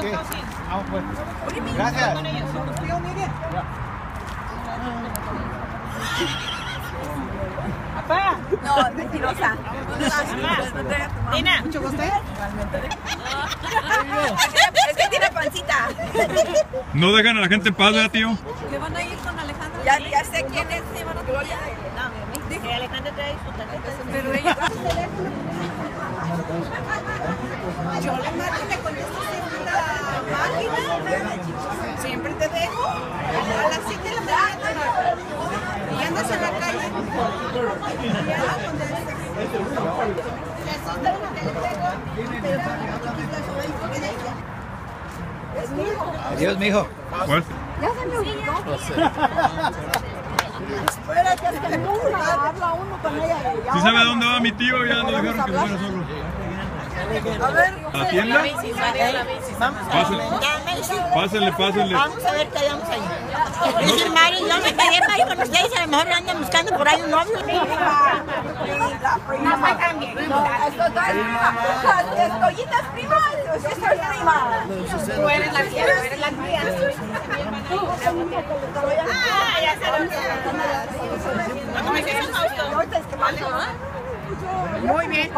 Ok, vamos pues. Gracias. No, mentirosa. Nina, Mucho gusto. Es que tiene pancita. No dejan a la gente en paz, ¿verdad, tío? ¿Le van a ir con Alejandro? Ya, ya sé quién es, sí, bueno, Gloria. Alejandra trae su tarjeta. Pero ella... Yo la marco me contesto siempre la máquina. Siempre te dejo. A las 7 de la mañana. Y andas en la calle. No. Es mi hijo. Adiós, mijo. ¿Cuál? Ya se me olvidó. Espérate, es que nunca habla uno con ella. ¿Sí sabe dónde va mi tío? Ya lo dejaron que fuera solo. A ver. ¿A la tienda? Pásale, pásale, pásale. Vamos a ver qué hallamos ahí. Dice Mari, yo me quedé para ir con ustedes, a lo mejor andan buscando por ahí un novio. No me cambien. No, esto no es prima. Estoyita es prima. Yo sí soy prima. Tú eres la tía, tú eres la tía. Ah, ya se lo Muy bien.